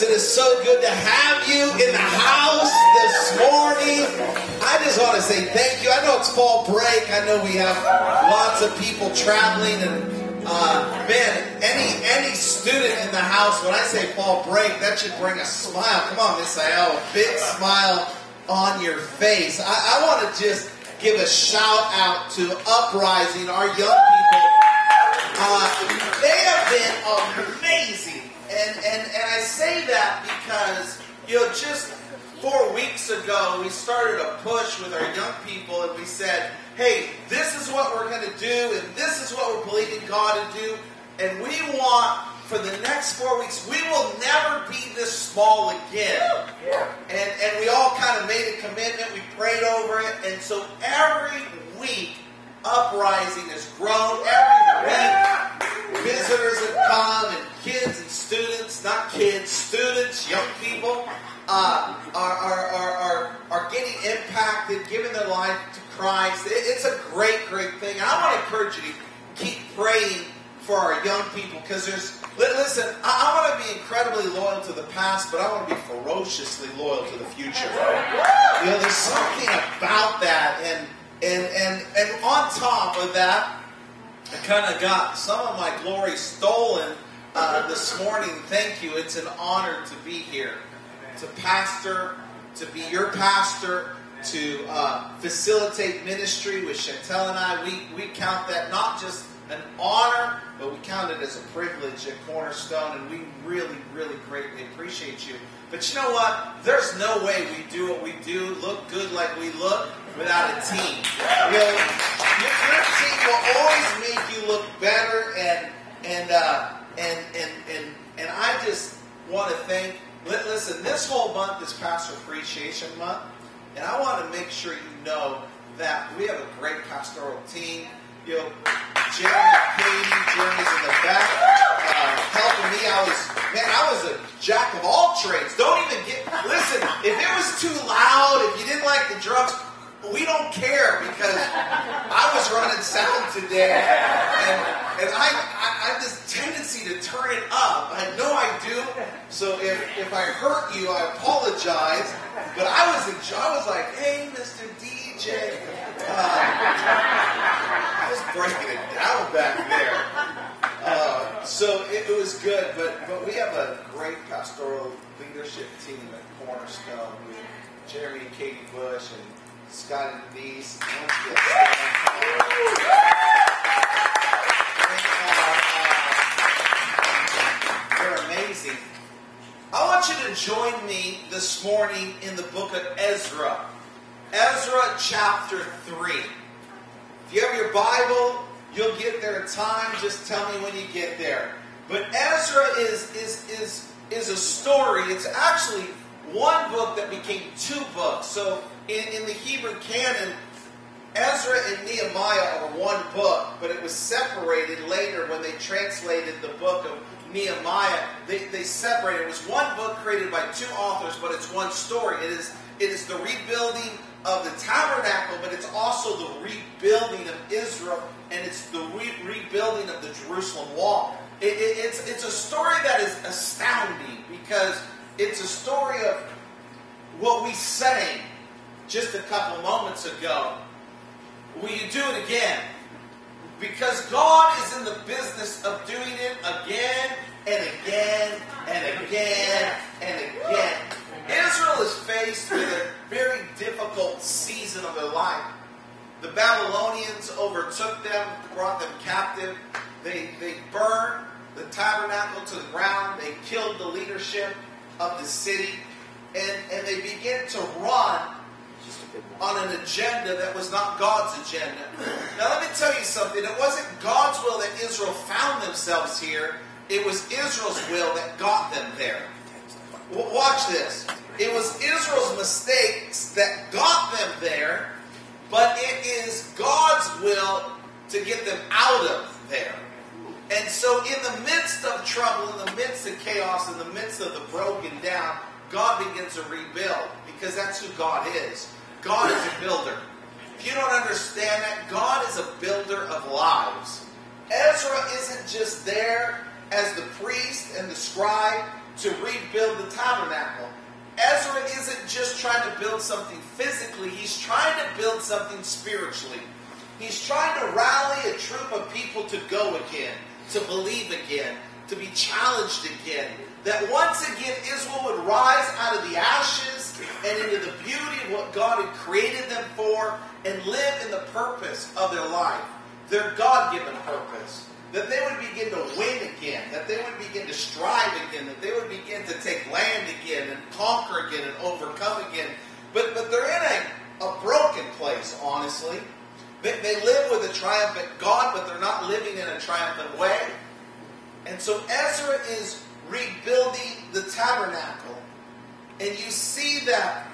It is so good to have you in the house this morning. I just want to say thank you. I know it's fall break. I know we have lots of people traveling, and uh, man, any any student in the house. When I say fall break, that should bring a smile. Come on, Miss Io, a big smile on your face. I, I want to just give a shout out to Uprising, our young people. Uh, they have been amazing and, and, and I say that because, you know, just four weeks ago, we started a push with our young people and we said, hey, this is what we're going to do and this is what we're believing God to do. And we want, for the next four weeks, we will never be this small again. And, and we all kind of made a commitment. We prayed over it. And so every week, Uprising has grown. Every week, uh, are, are, are, are, getting impacted, giving their life to Christ. It, it's a great, great thing. And I want to encourage you to keep praying for our young people because there's, listen, I, I want to be incredibly loyal to the past, but I want to be ferociously loyal to the future. You know, there's something about that. And, and, and, and on top of that, I kind of got some of my glory stolen uh, this morning. Thank you. It's an honor to be here, to pastor, to be your pastor, to uh, facilitate ministry with Chantel and I. We, we count that not just an honor, but we count it as a privilege at Cornerstone, and we really, really greatly appreciate you. But you know what? There's no way we do what we do, look good like we look, without a team. You know, your, your team will always make you look better and and uh, and and and and I just want to thank. Listen, this whole month is Pastor Appreciation Month, and I want to make sure you know that we have a great pastoral team. You know, Jeremy, Katie, Jeremy's in the back uh, helping me. I was man, I was a jack of all trades. Don't even get listen. If it was too loud, if you didn't like the drums, we don't care because I was running sound today, and, and I, I, I have this tendency to turn it up. I know I do. So if, if I hurt you, I apologize. But I was in, I was like, hey, Mr. DJ, uh, I was breaking it down back there. Uh, so it, it, was good, but but we have a great pastoral leadership team at Cornerstone with Jeremy and Katie Bush and Scott and Denise. They're amazing. I want you to join me this morning in the book of Ezra. Ezra chapter 3. If you have your Bible, you'll get there in time. Just tell me when you get there. But Ezra is, is, is, is a story. It's actually one book that became two books. So in, in the Hebrew canon, Ezra and Nehemiah are one book, but it was separated later when they translated the book of Nehemiah. They, they separated. It was one book created by two authors, but it's one story. It is, it is the rebuilding of the tabernacle, but it's also the rebuilding of Israel, and it's the re- rebuilding of the Jerusalem wall. It, it, it's, it's a story that is astounding because it's a story of what we sang just a couple moments ago. Will you do it again? Because God is in the business of doing it again and again and again and again. Israel is faced with a very difficult season of their life. The Babylonians overtook them, brought them captive. They, they burned the tabernacle to the ground. They killed the leadership of the city. And, and they began to run on an agenda that was not God's agenda. Now, let me tell you something. It wasn't God's will that Israel found themselves here, it was Israel's will that got them there. Watch this. It was Israel's mistakes that got them there, but it is God's will to get them out of there. And so, in the midst of trouble, in the midst of chaos, in the midst of the broken down, God begins to rebuild because that's who God is. God is a builder. If you don't understand that, God is a builder of lives. Ezra isn't just there as the priest and the scribe to rebuild the tabernacle. Ezra isn't just trying to build something physically, he's trying to build something spiritually. He's trying to rally a troop of people to go again, to believe again, to be challenged again. That once again Israel would rise out of the ashes and into the beauty of what God had created them for and live in the purpose of their life, their God given purpose that they would begin to win again, that they would begin to strive again, that they would begin to take land again and conquer again and overcome again. But but they're in a, a broken place, honestly. They, they live with a triumphant God, but they're not living in a triumphant way. And so Ezra is rebuilding the tabernacle. And you see that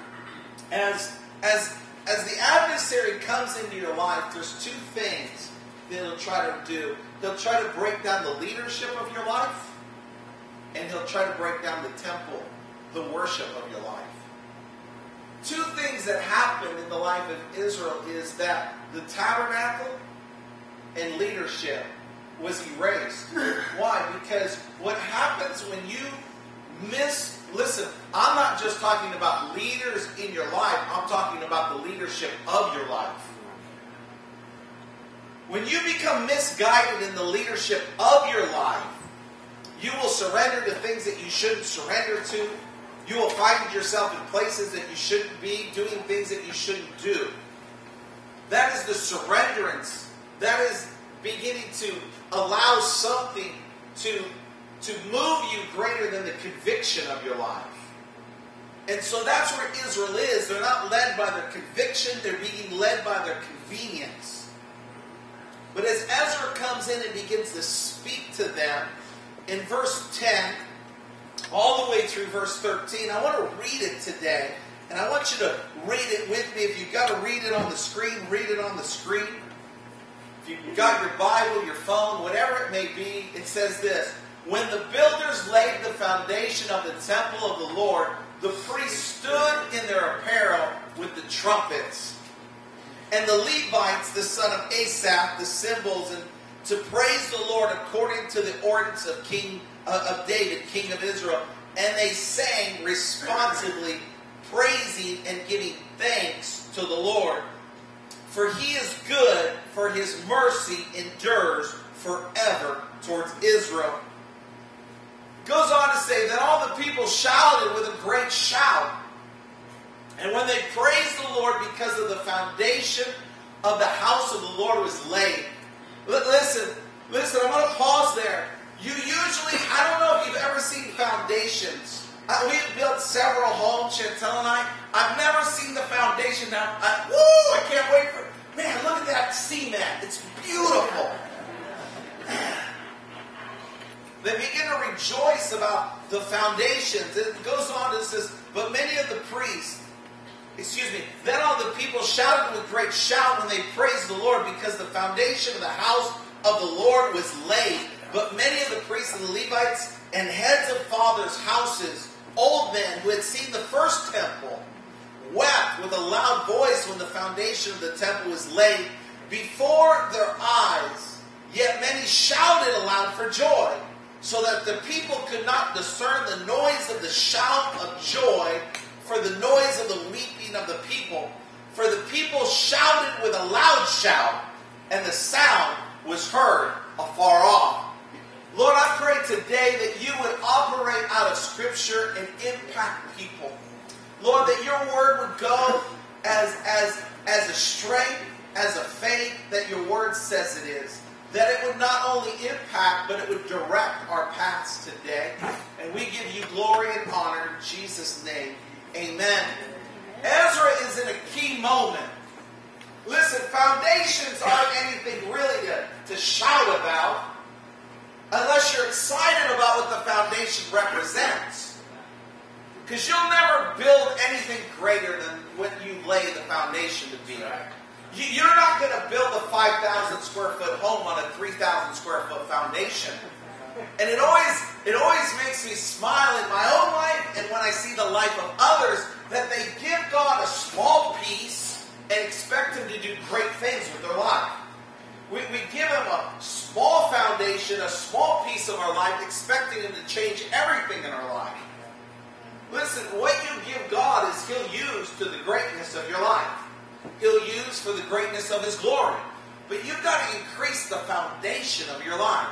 as as as the adversary comes into your life, there's two things that he'll try to do. He'll try to break down the leadership of your life, and he'll try to break down the temple, the worship of your life. Two things that happened in the life of Israel is that the tabernacle and leadership was erased. Why? Because what happens when you miss, listen, I'm not just talking about leaders in your life, I'm talking about the leadership of your life. When you become misguided in the leadership of your life, you will surrender to things that you shouldn't surrender to. You will find yourself in places that you shouldn't be, doing things that you shouldn't do. That is the surrenderance. That is beginning to allow something to, to move you greater than the conviction of your life. And so that's where Israel is. They're not led by their conviction, they're being led by their convenience. But as Ezra comes in and begins to speak to them, in verse 10, all the way through verse 13, I want to read it today. And I want you to read it with me. If you've got to read it on the screen, read it on the screen. You've got your Bible, your phone, whatever it may be, it says this When the builders laid the foundation of the temple of the Lord, the priests stood in their apparel with the trumpets and the Levites, the son of Asaph, the cymbals, and to praise the Lord according to the ordinance of King uh, of David, King of Israel. And they sang responsively, praising and giving thanks to the Lord. For he is good, for his mercy endures forever towards Israel. Goes on to say that all the people shouted with a great shout and when they praised the Lord because of the foundation of the house of the Lord was laid. Listen, listen, I'm going to pause there. You usually, I don't know if you've ever seen foundations. Uh, we've built several homes, Chantel and I. I've never seen the foundation now. I, woo, I can't wait for Man, look at that cement. It's beautiful. They begin to rejoice about the foundations. It goes on and says, but many of the priests excuse me, then all the people shouted with great shout when they praised the Lord because the foundation of the house of the Lord was laid. But many of the priests and the Levites and heads of fathers' houses, old men who had seen the first temple, wept with a loud voice when the foundation of the temple was laid before their eyes. Yet many shouted aloud for joy, so that the people could not discern the noise of the shout of joy for the noise of the weeping of the people. For the people shouted with a loud shout, and the sound was heard afar off. Lord, I pray today that you would operate out of Scripture and impact people. Lord, that your word would go as, as, as a strength, as a faith that your word says it is. That it would not only impact, but it would direct our paths today. And we give you glory and honor in Jesus' name. Amen. Ezra is in a key moment. Listen, foundations aren't anything really to, to shout about unless you're excited about what the foundation represents. Because you'll never build anything greater than what you lay the foundation to be. You're not going to build a 5,000 square foot home on a 3,000 square foot foundation. And it always it always makes me smile in my own life and when I see the life of others that they give God a small piece and expect him to do great things with their life. We, we give him a small foundation, a small piece of our life, expecting Him to change everything in our life. Listen, what you give God is He'll use to the greatness of your life. He'll use for the greatness of His glory. But you've got to increase the foundation of your life.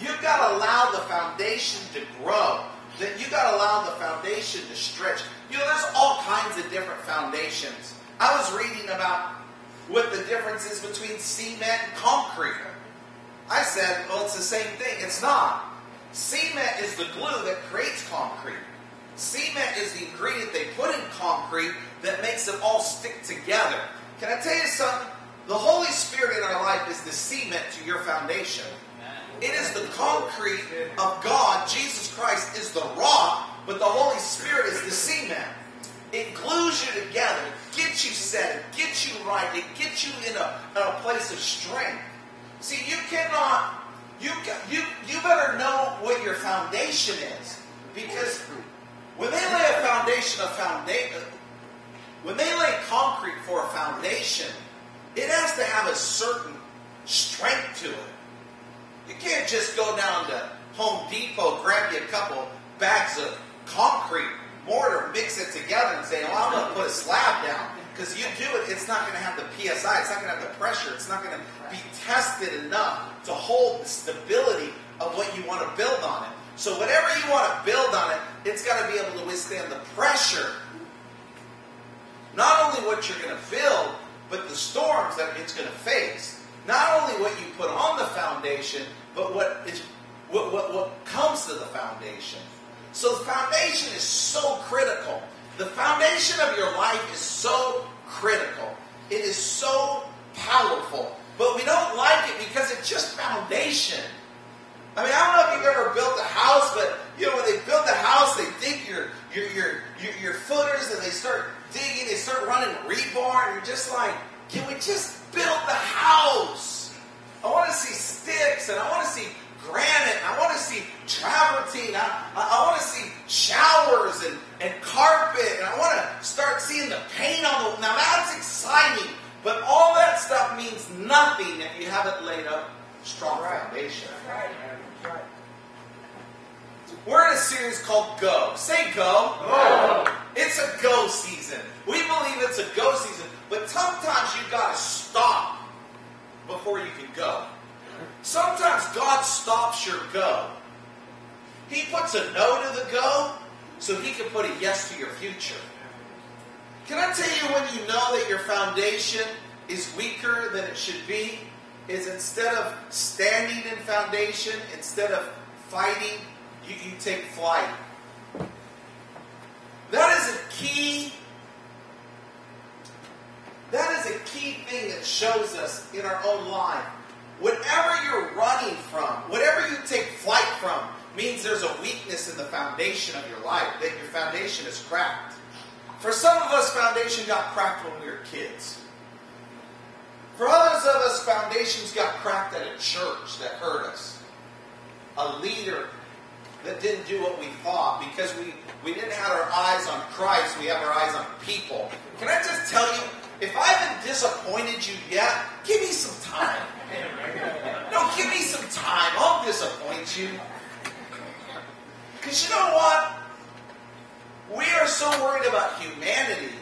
You've got to allow the foundation to grow. That you've got to allow the foundation to stretch. You know, there's all kinds of different foundations. I was reading about what the difference is between cement and concrete. I said, well, it's the same thing. It's not. Cement is the glue that creates concrete. Cement is the ingredient they put in concrete that makes it all stick together. Can I tell you something? The Holy Spirit in our life is the cement to your foundation. It is the concrete of God. Jesus Christ is the rock, but the Holy Spirit is the cement. It glues you together, it gets you set, it gets you right, it gets you in a, in a place of strength. See, you cannot, you, you, you better know what your foundation is. Because when they lay a foundation of foundation, when they lay concrete for a foundation, it has to have a certain strength to it. You can't just go down to Home Depot, grab you a couple bags of concrete, mortar, mix it together, and say, "Oh, I'm going to put a slab down." Because you do it, it's not going to have the psi, it's not going to have the pressure, it's not going to be tested enough to hold the stability of what you want to build on it. So whatever you want to build on it, it's got to be able to withstand the pressure. Not only what you're going to build, but the storms that it's going to face. Not only what you put on the foundation, but what is what, what, what comes to the foundation. So the foundation is so critical. The foundation of your life is so critical. It is so powerful. But we don't like it because it's just foundation. I mean, I don't know if you've ever built a house, but you know when they build the house, they dig your your your your, your footers and they start digging, they start running rebar, and you're just like, can we just build the house? I want to see sticks and I want to see granite. And I want to see travertine. I, I, I want to see showers and, and carpet. And I want to start seeing the paint on the. Now that's exciting. But all that stuff means nothing if you haven't laid a strong right. foundation. Right. We're in a series called Go. Say go. Go. It's a go season. We believe it's a go season. But sometimes you've got to stop before you can go. Sometimes God stops your go. He puts a no to the go so he can put a yes to your future. Can I tell you when you know that your foundation is weaker than it should be? Is instead of standing in foundation, instead of fighting, you, you take flight. That is a key. That is a key thing that shows us in our own life. Whatever you're running from, whatever you take flight from, means there's a weakness in the foundation of your life, that your foundation is cracked. For some of us, foundation got cracked when we were kids. For others of us, foundations got cracked at a church that hurt us. A leader that didn't do what we thought because we, we didn't have our eyes on Christ, we have our eyes on people. Can I just tell you, if I haven't disappointed you yet, give me some time. No, give me some time. I'll disappoint you. Because you know what? We are so worried about humanity.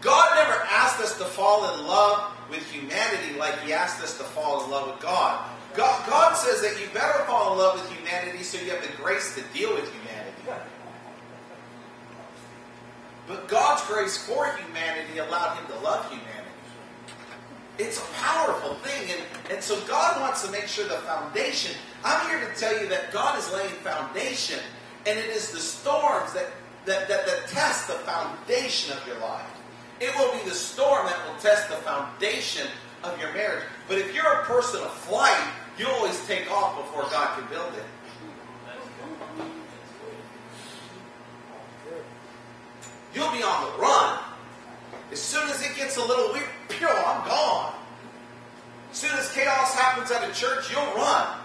God never asked us to fall in love with humanity like He asked us to fall in love with God. God, God says that you better fall in love with humanity so you have the grace to deal with humanity. But God's grace for humanity allowed Him to love humanity. It's a powerful thing. And, and so God wants to make sure the foundation. I'm here to tell you that God is laying foundation. And it is the storms that, that, that, that test the foundation of your life. It will be the storm that will test the foundation of your marriage. But if you're a person of flight, you always take off before God can build it. You'll be on the run. As soon as it gets a little weird, pure, I'm gone. As soon as chaos happens at a church, you'll run.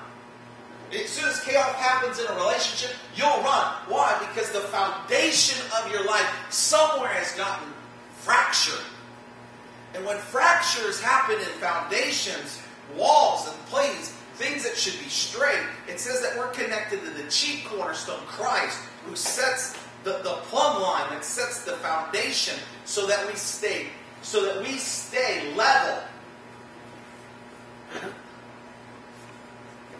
As soon as chaos happens in a relationship, you'll run. Why? Because the foundation of your life somewhere has gotten fractured. And when fractures happen in foundations, walls, and plates, things that should be straight. It says that we're connected to the chief cornerstone, Christ, who sets the, the plumb line, that sets the foundation so that we stay, so that we stay level.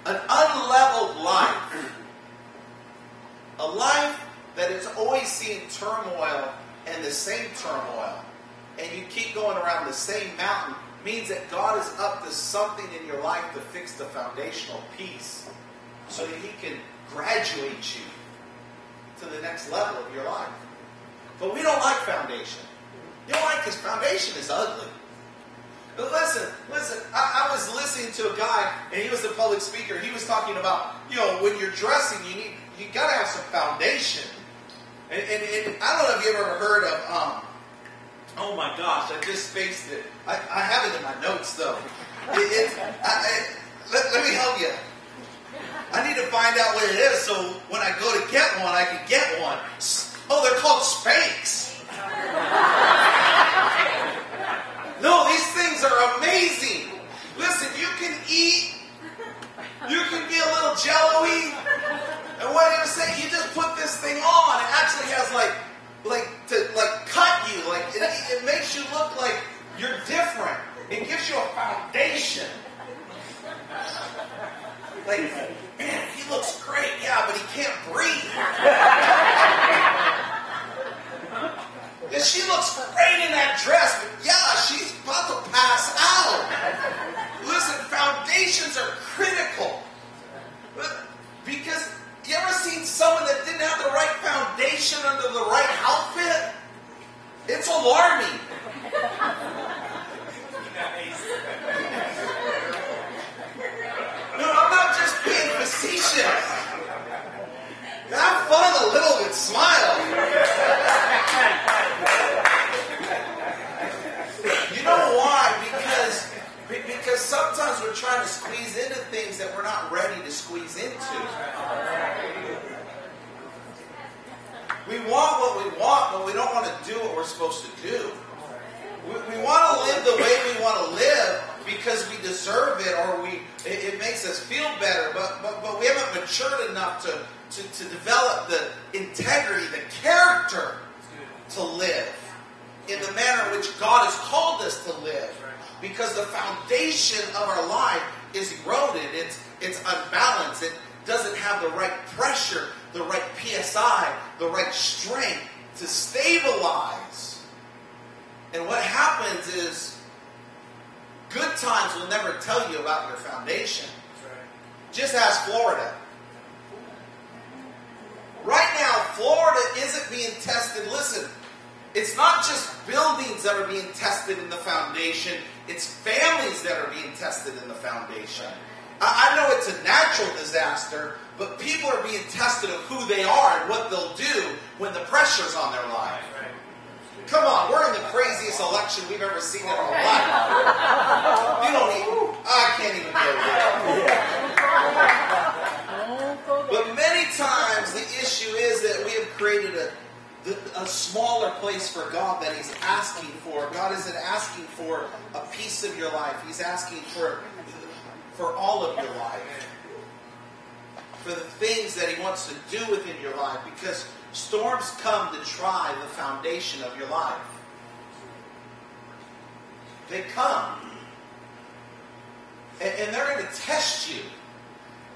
An unleveled life. A life that is always seeing turmoil and the same turmoil. And you keep going around the same mountain means that God is up to something in your life to fix the foundational piece so that He can graduate you to the next level of your life. But we don't like foundation. You don't like because foundation is ugly. But listen, listen, I, I, was listening to a guy, and he was the public speaker. He was talking about, you know, when you're dressing, you need you gotta have some foundation. And, and, and I don't know if you ever heard of um, Oh my gosh, I just spaced it. I, I have it in my notes though. It, it, I, let, let me help you. I need to find out what it is so when I go to get one, I can get one. Oh, they're called Spanx. no, these things are amazing. Listen, you can eat, you can be a little jello-y, and what do you say? You just put this thing on. It actually has like like to like cut you. Like it, it makes you look like you're different. It gives you a foundation. Like, want we don't want to do what we're supposed to do. We, we want to live the way we want to live because we deserve it or we it, it, makes us feel better, but, but, but we haven't matured enough to, to, to develop the integrity, the character to live in the manner in which God has called us to live because the foundation of our life is eroded. It's, it's unbalanced. It doesn't have the right pressure, the right PSI, the right strength to stabilize. And what happens is good times will never tell you about your foundation. Just ask Florida. Right now, Florida isn't being tested. Listen, it's not just buildings that are being tested in the foundation, it's families that are being tested in the foundation. I, know it's a natural disaster, but people are being tested of who they are and what they'll do when the pressure's on their life. Come on, we're in the craziest election we've ever seen in our life. You don't even, I can't even go there. But many times the issue is that we have created a a smaller place for God that He's asking for. God isn't asking for a piece of your life. He's asking for for all of your life. For the things that He wants to do within your life. Because storms come to try the foundation of your life. They come. And, and they're going to test you.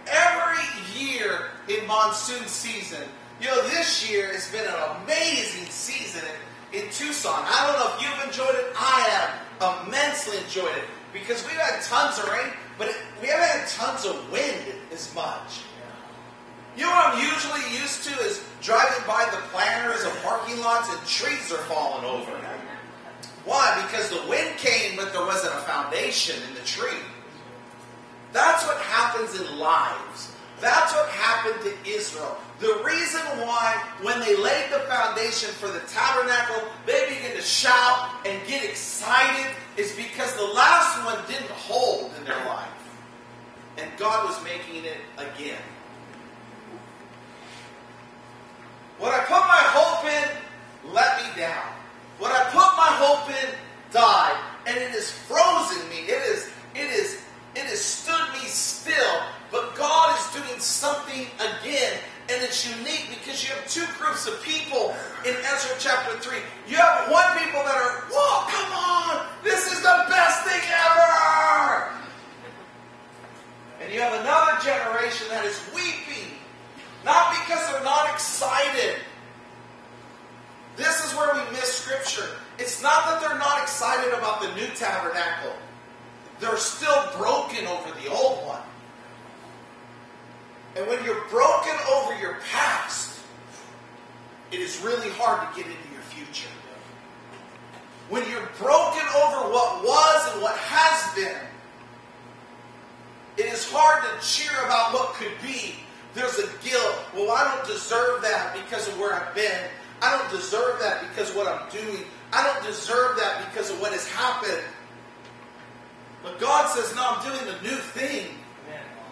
Every year in monsoon season, you know, this year has been an amazing season in, in Tucson. I don't know if you've enjoyed it. I have immensely enjoyed it because we've had tons of rain, but it, we haven't had tons of wind as much. You know what I'm usually used to is driving by the planters and parking lots and trees are falling over. Why? Because the wind came, but there wasn't a foundation in the tree. That's what happens in lives. That's what happened to Israel. The reason why, when they laid the foundation for the tabernacle, they began to shout and get excited is because the last one didn't hold in their life. And God was making it again. What I put my hope in let me down. What I put my hope in died. And it has frozen me. It is, it is, it has stood me still. But God is doing something again and it's unique because you have two groups of people in Ezra chapter 3. You have one people that are, whoa, come generation that is weeping, not because they're not excited. This is where we miss scripture. It's not that they're not excited about the new tabernacle. They're still broken over the old one. And when you're broken over your past, it is really hard to get into your future. When you're broken over what was and what has been, it is hard to cheer about what could be. There's a guilt. Well, I don't deserve that because of where I've been. I don't deserve that because of what I'm doing. I don't deserve that because of what has happened. But God says, no, I'm doing a new thing.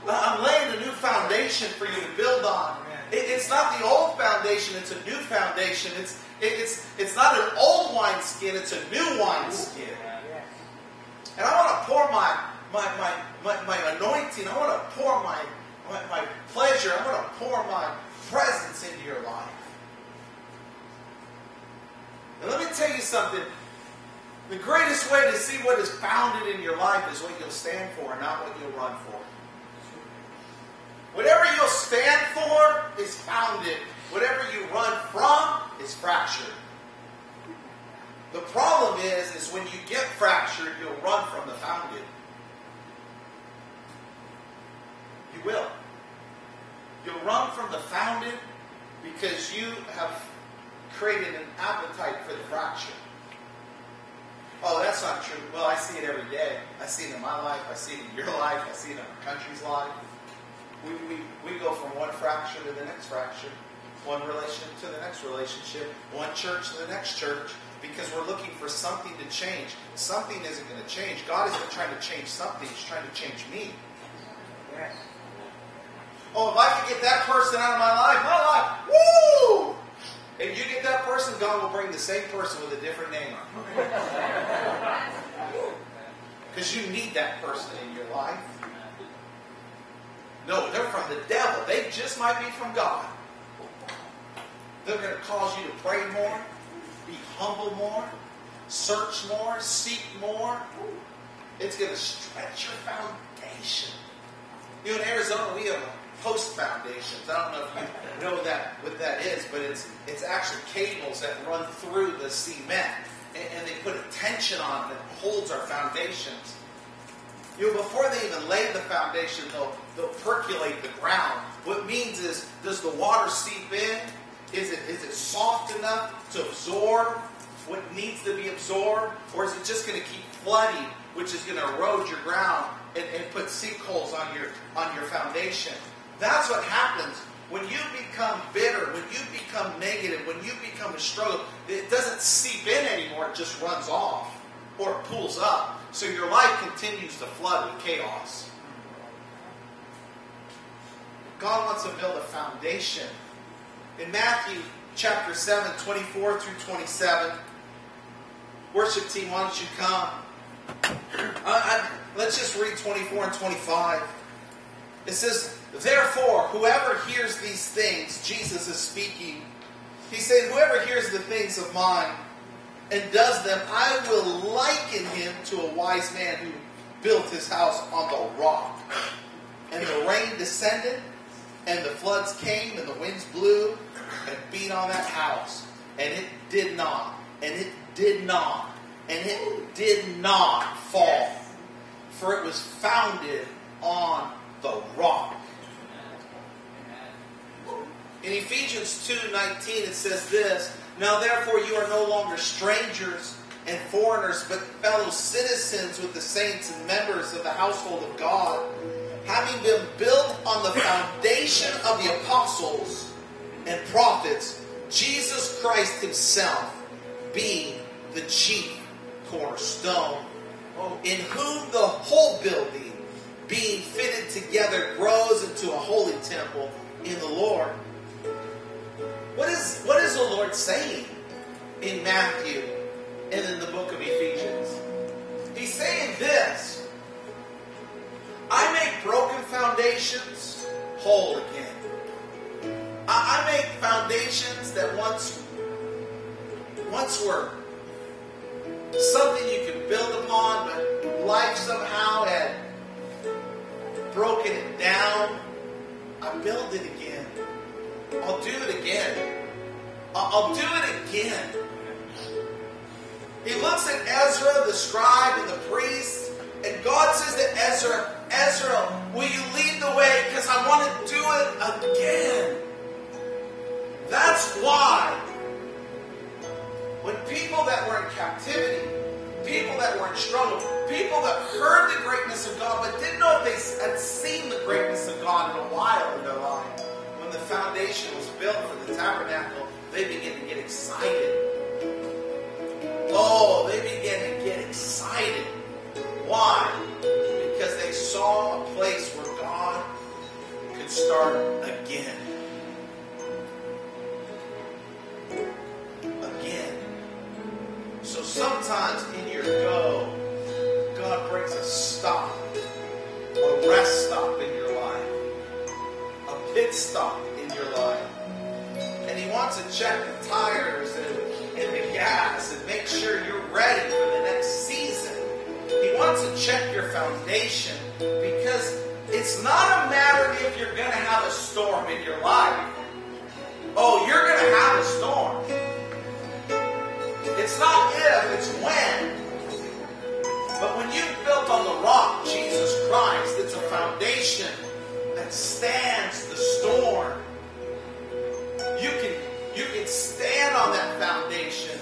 I'm laying a new foundation for you to build on. it's not the old foundation, it's a new foundation. It's, it's, it's not an old wineskin, it's a new wineskin. And I want to pour my, my, my, my, my anointing, I want to pour my, my, my pleasure, I want to pour my presence into your life. And let me tell you something. The greatest way to see what is founded in your life is what you'll stand for, not what you'll run for. Whatever you'll stand for is founded. Whatever you run from is fractured. The problem is, is when you get fractured, you'll run from the founded. You will. You'll run from the founded because you have created an appetite for the fracture. Oh, that's not true. Well, I see it every day. I see it in my life. I see it in your life. I see it in our country's life. We, we, we go from one fracture to the next fracture, one relationship to the next relationship, one church to the next church, because we're looking for something to change. Something isn't going to change. God isn't trying to change something. He's trying to change me. Yes. Oh, if I could get that person out of my life, my life, woo! If you get that person, God will bring the same person with a different name on Because you need that person in your life. No, they're from the devil. They just might be from God. They're going to cause you to pray more, be humble more, search more, seek more. It's going to stretch your foundation. You know, in Arizona, we have post foundations. I don't know if you know that what that is, but it's it's actually cables that run through the cement, and, and they put a tension on it that holds our foundations. You know, before they even lay the foundation, they'll they'll percolate the ground. What means is, does the water seep in? Is it is it soft enough to absorb what needs to be absorbed, or is it just going to keep flooding, which is going to erode your ground and, and put sinkholes on your on your foundation? That's what happens when you become bitter, when you become negative, when you become a struggle. It doesn't seep in anymore, it just runs off or it pulls up. So your life continues to flood with chaos. God wants to build a foundation. In Matthew chapter 7, 24 through 27, worship team, why don't you come? I, let's just read 24 and 25. It says, Therefore, whoever hears these things, Jesus is speaking. He said, Whoever hears the things of mine and does them, I will liken him to a wise man who built his house on the rock. And the rain descended, and the floods came, and the winds blew and beat on that house. And it did not, and it did not, and it did not fall. For it was founded on the rock. In Ephesians 2:19 it says this, "Now therefore you are no longer strangers and foreigners, but fellow citizens with the saints and members of the household of God, having been built on the foundation of the apostles and prophets, Jesus Christ himself being the chief cornerstone, in whom the whole building being fitted together grows into a holy temple in the Lord. What is, what is the Lord saying in Matthew and in the book of Ephesians? He's saying this I make broken foundations whole again. I, make foundations that once once were something you could build upon, but life somehow had broken it down. I build it again. I'll do it again. I'll, do it again. He looks at Ezra, the scribe and the priest, and God says to Ezra, Ezra, will you lead the way? Because I want to do it again. That's why when people that were in captivity, that were in struggle, people that heard the greatness of God but didn't know if they had seen the greatness of God in a while in their life, when the foundation was built for the tabernacle, they began to get excited. Oh, they began to get excited. Why? Because they saw a place where God could start again. Again. So sometimes go, God brings a stop, a rest stop in your life, a pit stop in your life. And He wants to check the tires and, and the gas and make sure you're ready for the next season. He wants to check your foundation because it's not a matter if you're going to have a storm in your life. Oh, you're going to have a storm. It's not if, it's when. But when you've built on the rock, Jesus Christ, it's a foundation that stands the storm. You can, you can stand on that foundation.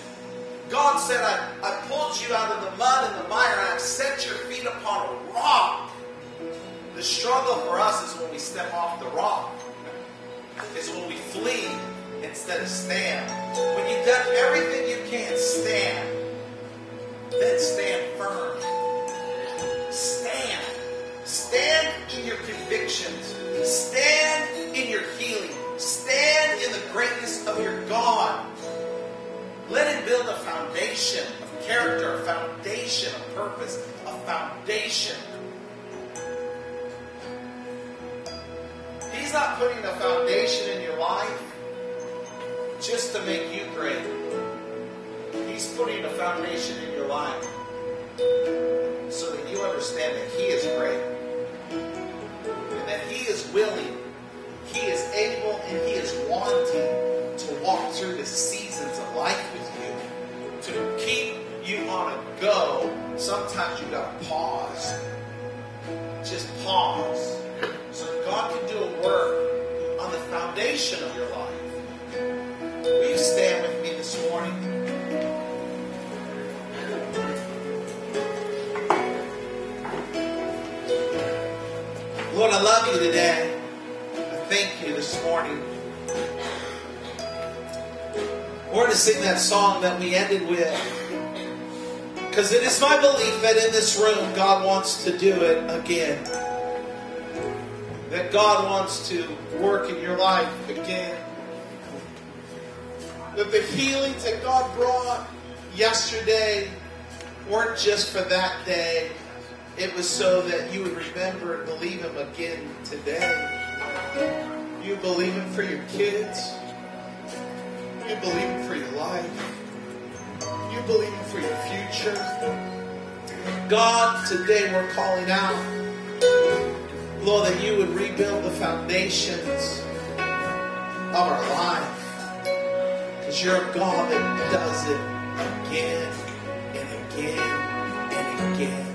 God said, I, I pulled you out of the mud and the mire, and I've set your feet upon a rock. The struggle for us is when we step off the rock. Is when we flee instead of stand. When you've done everything you can, stand. Then stand firm. Stand. Stand in your convictions. Stand in your healing. Stand in the greatness of your God. Let Him build a foundation of character, a foundation of purpose, a foundation. He's not putting a foundation in your life just to make you great. He's putting a foundation in your life so that you understand that He is great and that He is willing, He is able, and He is wanting to walk through the seasons of life with you, to keep you on a go. Sometimes you gotta pause. Just pause. So that God can do a work on the foundation of your life. Will you stand with me this morning? Lord, I love you today. I thank you this morning. We're going to sing that song that we ended with. Because it is my belief that in this room, God wants to do it again. That God wants to work in your life again. That the healings that God brought yesterday weren't just for that day. It was so that you would remember and believe Him again today. You believe Him for your kids. You believe Him for your life. You believe Him for your future. God, today we're calling out, Lord, that you would rebuild the foundations of our life. Because you're a God that does it again and again and again.